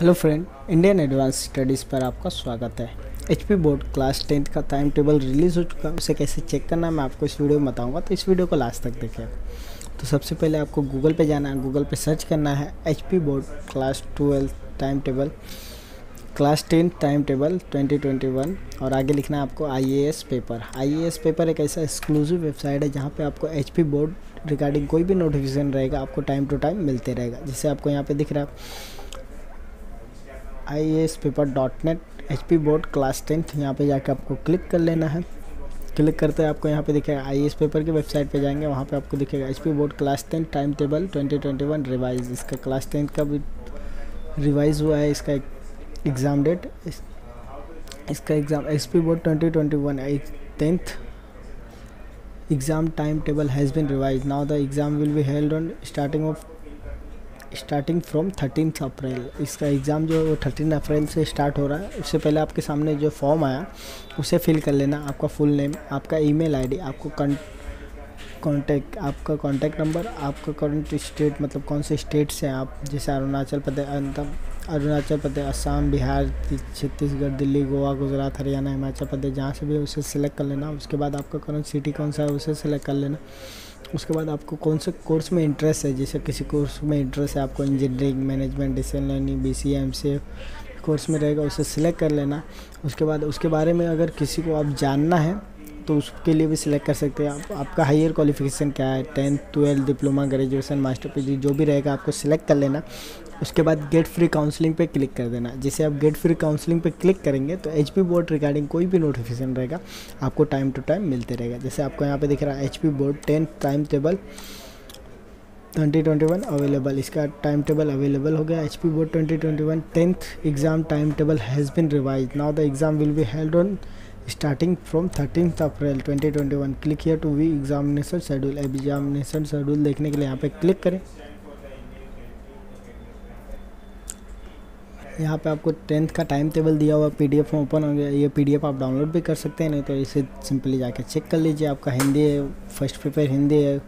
Hello friend, Indian advance studies पर आपका स्वागत है। एचपी बोर्ड क्लास टेंथ का टाइम टेबल रिलीज़ हो चुका है, उसे कैसे चेक करना है मैं आपको इस वीडियो में बताऊँगा तो इस वीडियो को लास्ट तक देखें तो सबसे पहले आपको गूगल पे जाना है, गूगल पे सर्च करना है HP board class twelfth time table, class tenth time table 2021 और आगे लिखना है आपको आईएएस पेपर। आईएएस पेपर एक ऐसा एक्सक्लूसिव वेबसाइट है जहाँ पे आपको HP बोर्ड रिगार्डिंग कोई भी नोटिफिकेशन रहेगा, आपको टाइम टू टाइम मिलते रहेगा। जिससे आपको यहाँ पे दिख रहा है I S paper dot net H P board class tenth यहाँ पे जाकर आपको क्लिक कर लेना है। क्लिक करते हैं आपको यहाँ पे दिखेगा आई एस पेपर की वेबसाइट पे जाएँगे वहाँ पे आपको दिखेगा H P board class tenth time table twenty twenty one revise इसका क्लास टेंथ का भी रिवाइज हुआ है इसका एग्ज़ाम डेट इस, इसका exam H P board twenty twenty one tenth exam time table has been revise now the exam will be held on starting of starting from thirteen April इसका exam जो है वो thirteen April से start हो रहा है, उससे पहले आपके सामने जो फॉर्म आया, उसे फिल कर लेना, आपका फुल नेम आपका ईमेल आईडी आपको कॉन्टैक्ट आपका कॉन्टैक्ट नंबर आपका करंट स्टेट मतलब कौन से स्टेट से हैं आप, जैसे अरुणाचल प्रदेश अरुणाचल प्रदेश, असम, बिहार, छत्तीसगढ़, दिल्ली, गोवा, गुजरात, हरियाणा, हिमाचल प्रदेश, जहाँ से भी उसे सिलेक्ट कर लेना। उसके बाद आपका करंट सिटी कौन सा है, उसे सिलेक्ट कर लेना। उसके बाद आपको कौन से कोर्स में इंटरेस्ट है, जैसे किसी कोर्स में इंटरेस्ट है, आपको engineering management distance learning B C M C course में रहेगा, उसे सिलेक्ट कर लेना। उसके बाद, उसके बारे में अगर किसी को आप जानना है तो उसके लिए भी सिलेक्ट कर सकते हैं। आप, आपका हायर क्वालिफिकेशन क्या है? Tenth twelfth diploma graduation master PG जो भी रहेगा, आपको सिलेक्ट कर लेना। उसके बाद गेट फ्री काउंसलिंग पे क्लिक कर देना। जैसे आप गेट फ्री काउंसलिंग पे क्लिक करेंगे तो एच पी बोर्ड रिगार्डिंग कोई भी नोटिफिकेशन रहेगा, आपको टाइम टू टाइम मिलते रहेगा। जैसे आपको यहाँ पे दिख रहा है H P board tenth time table 2021 available इसका टाइम टेबल अवेलेबल हो गया। H P board 2021 tenth exam time table has been revise now the exam will be held on starting from thirteen April 2021 click here to view examination schedule examination schedule देखने के लिए यहाँ पे click करें। यहाँ पे आपको टेंथ का टाइम टेबल दिया हुआ पीडीएफ में ओपन हो गया। ये पीडीएफ आप डाउनलोड भी कर सकते हैं, नहीं तो इसे सिंपली जाके चेक कर लीजिए। आपका हिंदी है फ़र्स्ट पेपर हिंदी है,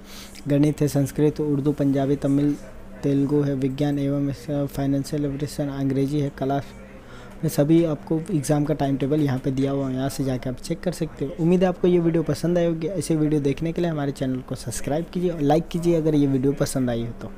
गणित है, संस्कृत, उर्दू, पंजाबी, तमिल, तेलुगु है, विज्ञान एवं फाइनेंशियल एवरेशन अंग्रेज़ी है कला में सभी आपको एग्ज़ाम का टाइम टेबल यहाँ पे दिया हुआ है, यहाँ से जाके आप चेक कर सकते हो। उम्मीद है आपको ये वीडियो पसंद आई होगी। ऐसे वीडियो देखने के लिए हमारे चैनल को सब्सक्राइब कीजिए और लाइक कीजिए अगर ये वीडियो पसंद आई हो तो।